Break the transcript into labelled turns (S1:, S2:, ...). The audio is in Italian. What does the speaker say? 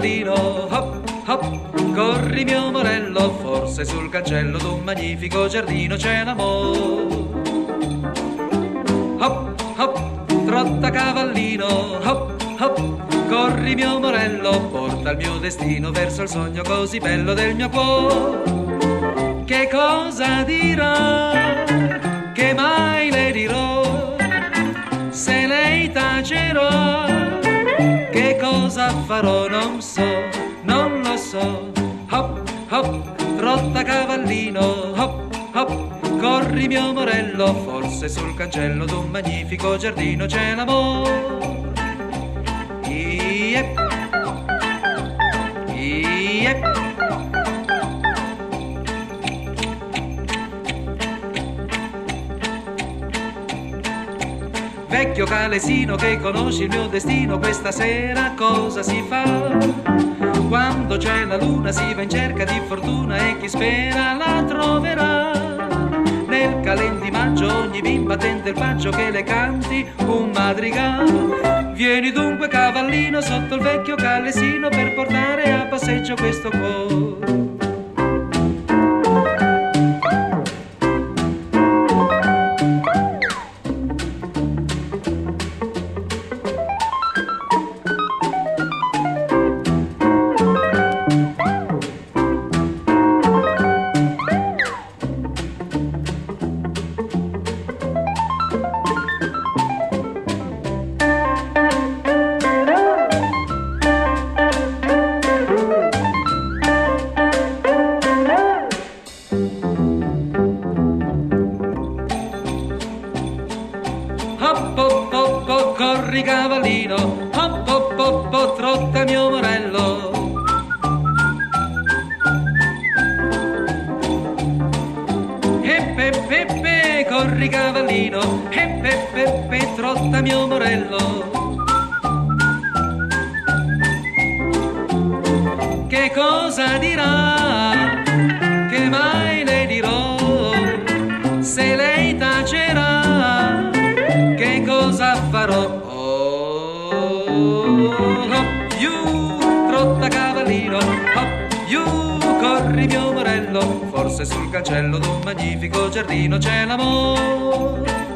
S1: cavallino, hop, hop, corri mio morello, forse sul cancello d'un magnifico giardino c'è l'amore. Hop, hop, trotta cavallino, hop, hop, corri mio morello, porta il mio destino verso il sogno così bello del mio cuore. Che cosa dirà? Che cosa farò? Non so, non lo so. Hop, hop, trotta cavallino, hop, hop, corri mio morello, forse sul cancello d'un magnifico giardino c'è l'amore. Iep, iep. Vecchio calesino che conosci il mio destino, questa sera cosa si fa? Quando c'è la luna si va in cerca di fortuna e chi spera la troverà. Nel calen di maggio ogni bimba tende il bacio che le canti un madrigal. Vieni dunque cavallino sotto il vecchio calesino per portare a passeggio questo cuore. Hop hop hop, corri cavallino, hop hop hop hop, trotta mio morello. Eppe peppe, corri cavallino, eppe peppe, trotta mio morello. Che cosa dirà? You, trotta cavallino, hop, you, corri mio morello, forse sul cancello d'un magnifico giardino c'è l'amore.